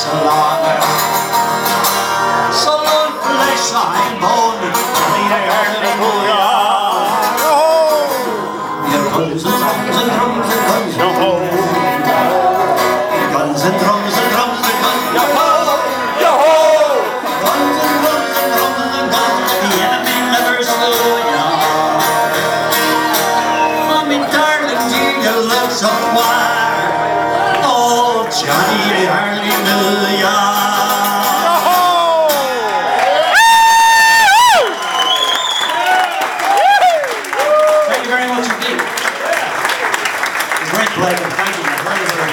Barcelona. Someone flesh I'm born in the Ernemuya. And drums and drums, and drums and guns. Guns and drums and drums and guns, the enemy never darling, you? Oh, Johnny. Blake, thank you.